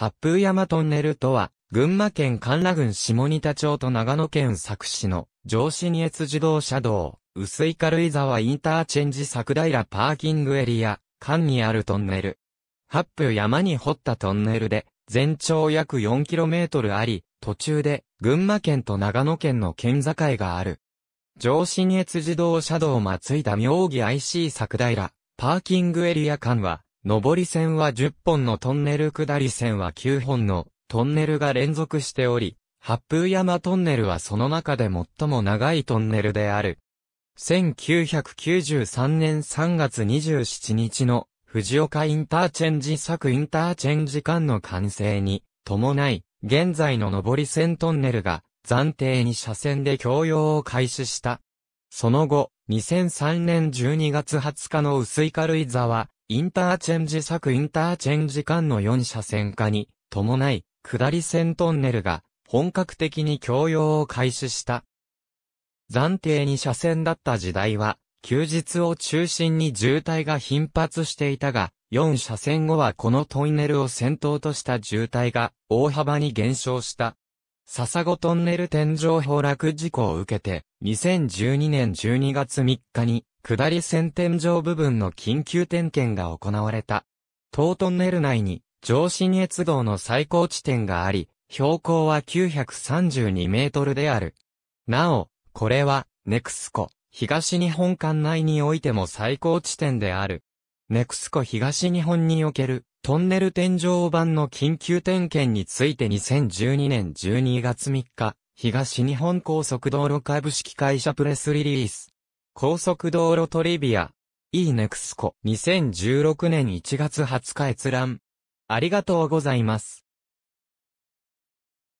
八風山トンネルとは、群馬県神良郡下仁田町と長野県佐久市の上信越自動車道、薄い軽井沢インターチェンジ桜平パーキングエリア、間にあるトンネル。八風山に掘ったトンネルで、全長約 4km あり、途中で群馬県と長野県の県境がある。上信越自動車道松井田妙義 IC 桜平、パーキングエリア間は、上り線は10本のトンネル下り線は9本のトンネルが連続しており、八風山トンネルはその中で最も長いトンネルである。1993年3月27日の藤岡インターチェンジ作インターチェンジ間の完成に伴い、現在の上り線トンネルが暫定に車線で供用を開始した。その後、2003年12月20日の薄い軽井沢、インターチェンジ作インターチェンジ間の4車線化に伴い、下り線トンネルが本格的に供用を開始した。暫定に車線だった時代は、休日を中心に渋滞が頻発していたが、4車線後はこのトンネルを先頭とした渋滞が大幅に減少した。笹子トンネル天井崩落事故を受けて、2012年12月3日に、下り線天井部分の緊急点検が行われた。当トンネル内に、上信越道の最高地点があり、標高は932メートルである。なお、これは、ネクスコ、東日本管内においても最高地点である。ネクスコ東日本におけるトンネル天井板の緊急点検について2012年12月3日、東日本高速道路株式会社プレスリリース。高速道路トリビア。e ネクスコ。2016年1月20日閲覧。ありがとうございます。